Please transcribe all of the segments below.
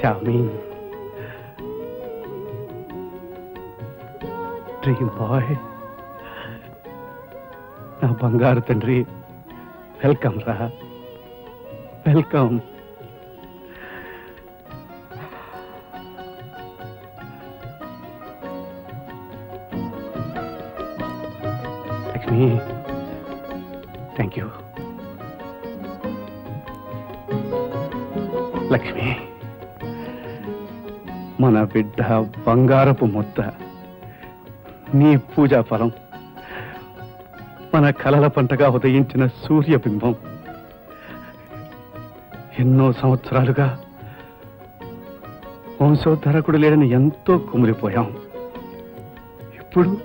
Charming dream boy నా బంగారు తండ్రి వెల్కమ్ రా. Welcome. Lakshmi thank you Lakshmi. మన బిడ్డ బంగారపు ముద్ద. నీ పూజా ఫలం. మన కలల పంటగా ఉదయించిన సూర్యబింబం. ఎన్నో సంవత్సరాలుగా వంశోద్ధరకుడు లేడని ఎంతో కుమిలిపోయాం. ఇప్పుడు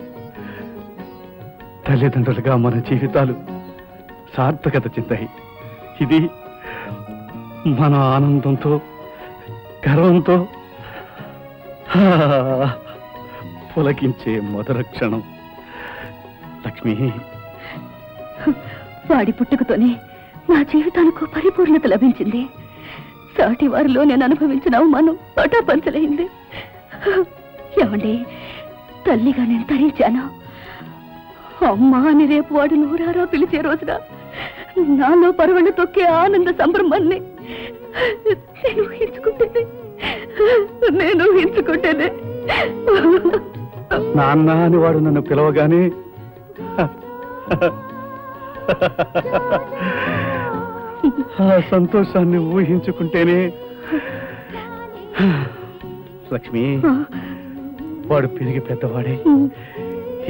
తల్లిదండ్రులుగా మన జీవితాలు సార్థకత చెందాయి. ఇది మన ఆనందంతో గర్వంతో పులకించే మొదల క్షణం. లక్ష్మి. వాడి పుట్టుకతోనే నా జీవితానికి పరిపూర్ణత లభించింది. సాటి వారిలో నేను అనుభవించిన అవమానం పటాపంచలైంది ఏమండి తల్లిగా నేను తరించాను? అమ్మా అని రేపు వాడు నూరారా పిలిచే రోజున నాలో పరవళ్ళు తొక్కే ఆనంద సంభ్రమాన్ని నేను ఊహించుకుంటుంది నేను ఊహించుకుంటేనే. నాన్న అని వాడు నన్ను పిలవగానే. ఆ సంతోషాన్ని ఊహించుకుంటేనే. లక్ష్మి వాడు పెరిగి పెద్దవాడే.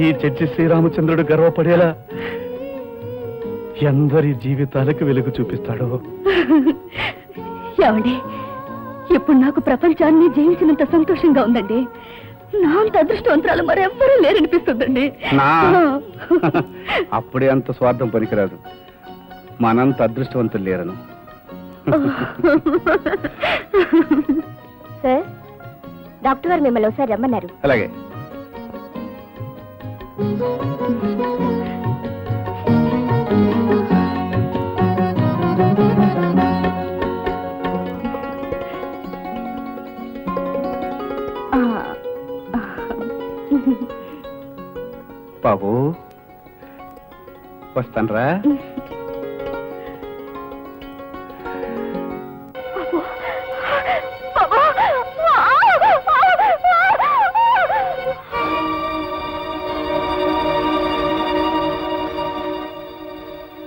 ఈ జడ్జి శ్రీరామచంద్రుడు గర్వపడేలా ఎందరి జీవితాలకు వెలుగు చూపిస్తాడో. ఏమండి ఇప్పుడు నాకు ప్రపంచాన్ని జయించినంత సంతోషంగా ఉందండి. నా అంత అదృష్టవంతరాలు మరెవ్వరూ లేరనిపిస్తుందండి. నా? అప్పుడే అంత స్వార్థం పనికిరాదు. మనంత అదృష్టవంతులు లేరను. సార్ డాక్టర్ గారు మిమ్మల్ని ఒకసారి రమ్మన్నారు. అలాగే. వస్తానరా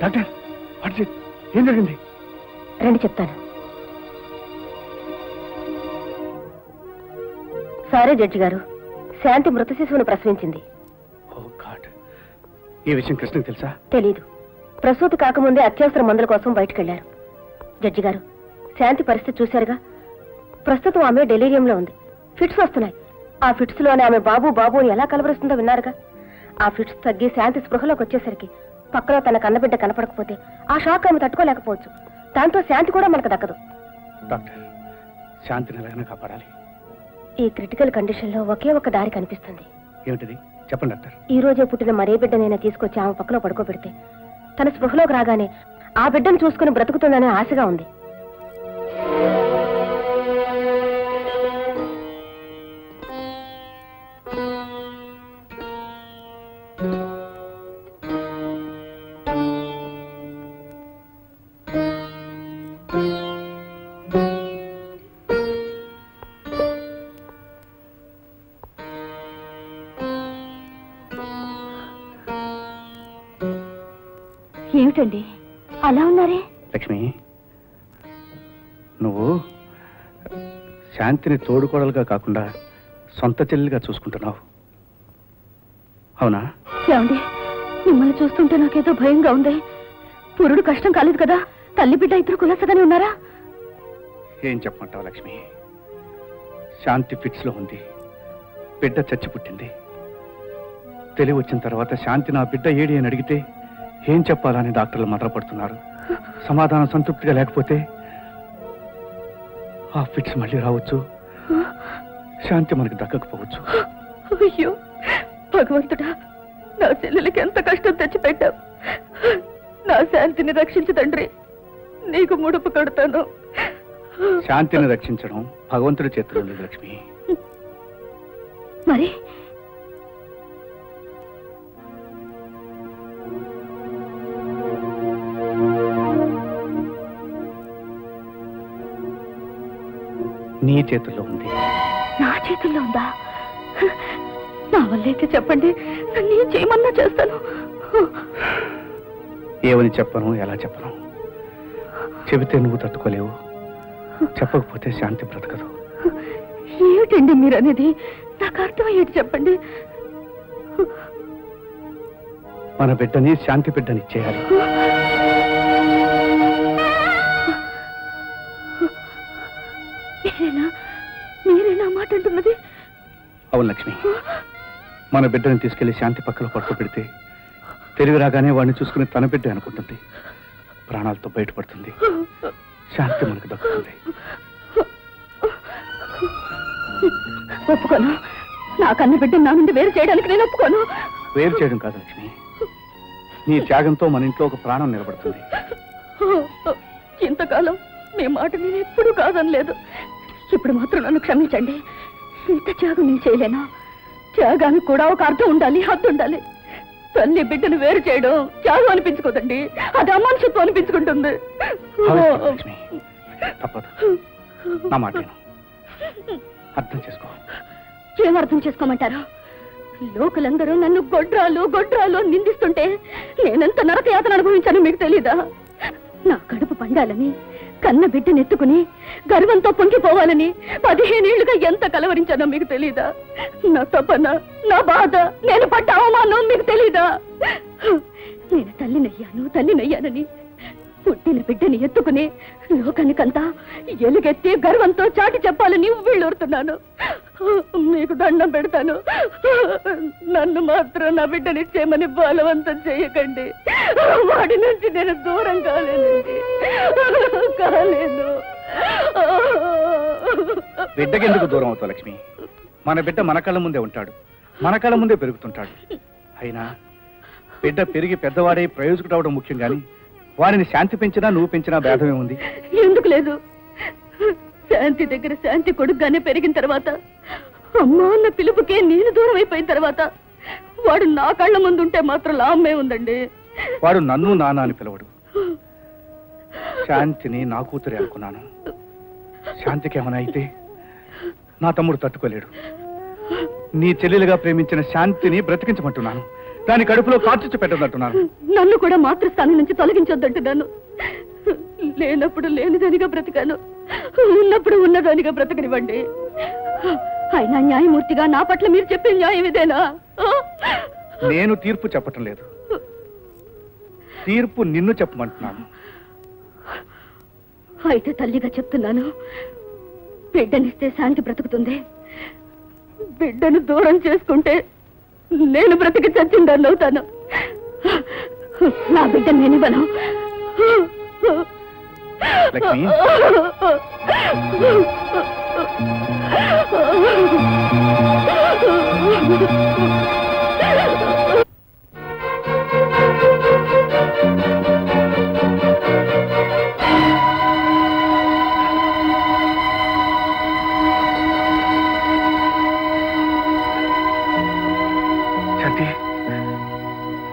డాక్టర్ ఇట్? ఏం జరిగింది? రండి చెప్తాను. సారీ జడ్జి గారు. శాంతి మృత శిశువును ప్రసవించింది. ఈ విషయం కృష్ణకి తెలుసా? తెలీదు. ప్రసూతి కాకముందే అత్యవసర మందుల కోసం బయటకెళ్ళారు. జడ్జి గారు శాంతి పరిస్థితి చూశారుగా. ప్రస్తుతం ఆమె డెలీరియంలో ఉంది. ఫిట్స్ వస్తున్నాయి. ఆ ఫిట్స్లోనే ఆమె బాబు బాబు అని ఎలా కలవరిస్తుందో విన్నారుగా. ఆ ఫిట్స్ తగ్గి శాంతి స్పృహలోకి వచ్చేసరికి పక్కలో తన కన్నబిడ్డ కనపడకపోతే ఆ షాక్ ఆమె తట్టుకోలేకపోవచ్చు. దాంతో శాంతి కూడా మనకు దక్కదు. డాక్టర్ శాంతిని ఎలాగైనా కాపాడాలి. ఈ క్రిటికల్ కండిషన్లో ఒకే ఒక దారి కనిపిస్తుంది. ఏమిటిది? చెప్పండి డాక్టర్. ఈ రోజే పుట్టిన మరే బిడ్డనైనా తీసుకొచ్చి ఆమె పక్కలో పడుకోబెడితే తన స్పృహలోకి రాగానే ఆ బిడ్డను చూసుకుని బ్రతుకుతుందనే ఆశగా ఉంది. ఏమిటండి? అలా ఉన్నారే? లక్ష్మి నువ్వు శాంతిని తోడుకోడలుగా కాకుండా సొంత చెల్లిగా చూసుకుంటున్నావు. అవునా? ఏమండి మిమ్మల్ని చూస్తుంటే నాకేదో భయంగా ఉంది. పురుడు కష్టం కాలేదు కదా? తల్లి బిడ్డ ఇద్దరు కులసగానే ఉన్నారా? ఏం చెప్పమంటావు లక్ష్మి? శాంతి ఫిట్స్లో ఉంది. బిడ్డ చచ్చి పుట్టింది. తెలివి వచ్చిన తర్వాత శాంతి నా బిడ్డ ఏడి అని అడిగితే ఏం చెప్పాలని డాక్టర్లు మదరపడుతున్నారు సమాధానం సంతృప్తిగా లేకపోతే ఆ ఫిట్స్ మళ్ళీ రావచ్చు. శాంతి మనకు దక్కకపోవచ్చు. అయ్యో భగవంతుడా నా చెల్లెలకి ఎంత కష్టం తెచ్చిపెట్టావు. నా శాంతిని రక్షించు తండ్రి నీకు ముడుపు కడతాను. శాంతిని రక్షించడం భగవంతుడి చేతిలో లక్ష్మి. మరి? నీ చేతుల్లో ఉంది. నా చేతుల్లో ఉందా? నా వల్లైతే చెప్పండి. నన్ను ఏం చేయమన్నా చేస్తాను. ఏమని చెప్పను ఎలా చెప్పను? చెబితే నువ్వు తట్టుకోలేవు. చెప్పకపోతే శాంతి బ్రతకదు. ఏమిటండి మీరు అనేది నాకు అర్థమయ్యేది చెప్పండి. మన బిడ్డని శాంతి బిడ్డని ఇచ్చేయాలి మాట అంటున్నది? అవును లక్ష్మి. మన బిడ్డని తీసుకెళ్ళి శాంతి పక్కన పడుకోబెడితే తెలివి రాగానే వాడిని చూసుకుని తన బిడ్డ అనుకుంటుంది. ప్రాణాలతో బయటపడుతుంది. శాంతి మనకు దక్కుతుంది. ఒప్పుకోను. నా కన్న బిడ్డ నా నుండి వేరు చేయడానికి నేను ఒప్పుకోను. వేరు చేయడం కాదు లక్ష్మి. నీ త్యాగంతో మన ఇంట్లో ఒక ప్రాణం నిలబడుతుంది. ఇంతకాలం మీ మాట నేను ఎప్పుడూ కాదనలేదు. ఇప్పుడు మాత్రం నన్ను క్షమించండి. ఇంత త్యాగం నేను చేయలేను? త్యాగానికి కూడా ఒక అర్థం ఉండాలి హద్దు ఉండాలి. తల్లి బిడ్డను వేరు చేయడం త్యాగం అనిపించుకోదండి. అది అమానుషత్వం అనిపించుకుంటుంది. తప్పదు. నా మాట విను. అర్థం చేసుకో. ఏం అర్థం చేసుకోమంటారు? లోకలందరూ నన్ను గొడ్రాలు గొడ్రాలు అని నిందిస్తుంటే నేనెంత నరకయాతన అనుభవించానో మీకు తెలీదా? నా కడుపు పండాలని కన్న బిడ్డనెత్తుకుని గర్వంతో పొంగిపోవాలని పదిహేనేళ్ళుగా ఎంత కలవరించానో మీకు తెలీదా? నా తపన నా బాధ నేను పడ్డ అవమానం మీకు తెలీదా? నేను తల్లినయ్యాను తల్లినయ్యానని పుట్టిన బిడ్డని ఎత్తుకుని లోకానికంతా ఎలుగెత్తి గర్వంతో చాటి చెప్పాలని వీళ్ళూరుతున్నాను మీకు దండం పెడతాను. నన్ను మాత్రం నా బిడ్డని చేయమని బలవంతం చేయకండి. వాడి నుంచి నేను దూరం కాలేనండి. కాలేను. బిడ్డకి ఎందుకు దూరం అవుతావు లక్ష్మి? మన బిడ్డ మన కళ్ళ ముందే ఉంటాడు. మన కళ్ళ ముందే పెరుగుతుంటాడు. అయినా బిడ్డ పెరిగి పెద్దవాడై ప్రయోజకుడు అవడం ముఖ్యం కానీ వారిని శాంతి పెంచినా నువ్వు పెంచినా భేదమే ఉంది ఎందుకు లేదు? శాంతి దగ్గర శాంతి కొడుకుగానే పెరిగిన తర్వాత అమ్మా అన్న పిలుపుకే నేను దూరం అయిపోయిన తర్వాత వాడు నా కళ్ళ ముందు ఉంటే మాత్రం లాభమే ఉందండి. వాడు నన్ను నాన్న అని పిలవడు. శాంతిని నా కూతురే అనుకున్నాను. శాంతికి ఏమైనా అయితే నా తమ్ముడు తట్టుకోలేడు. నీ చెల్లెలుగా ప్రేమించిన శాంతిని బ్రతికించమంటున్నాను. దాని కడుపులో కార్చిచ్చు పెట్టదంటున్నాను. నన్ను కూడా మాతృస్థానం నుంచి తొలగించొద్దంటున్నాను. లేనప్పుడు లేనిదానిగా బ్రతికాను. ఉన్నప్పుడు ఉన్నదానిగా బ్రతకనివ్వండి. అయినా న్యాయమూర్తిగా నా పట్ల మీరు చెప్పే న్యాయం ఇదేనా? నేను తీర్పు చెప్పటం లేదు. తీర్పు నిన్ను చెప్పమంటున్నాను. అయితే తల్లిగా చెప్తున్నాను. బిడ్డనిస్తే శాంతి బ్రతుకుతుంది. బిడ్డను దూరం చేసుకుంటే నేను బ్రతికి చచ్చిందని అవుతాను. నా బిడ్డ నేను ఇవ్వను. లక్ష్మి. శాంతి.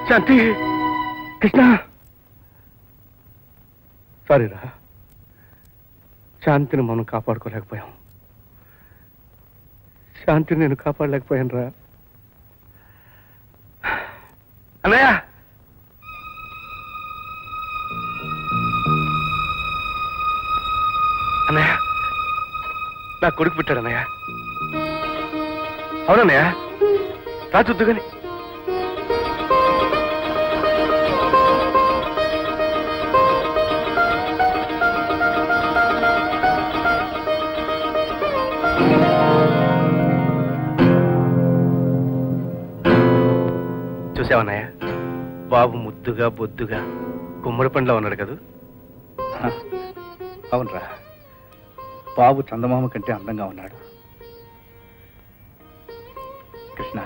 శాంతి. కృష్ణ. సారీరా. శాంతిని మనం కాపాడుకోలేకపోయాం. శాంతిని నేను కాపాడలేకపోయాను రా అన్నయ్య! అన్నయ్య! నా కొడుకు పుట్టాడు అన్నయ్య అవునన్నయ్య! రా చూద్దు కానీ చూసావన్నాయ బాబు ముద్దుగా బొద్దుగా కుమ్మడి పండులో ఉన్నాడు కదూ? అవునరా. బాబు చందమామ కంటే అందంగా ఉన్నాడు. కృష్ణ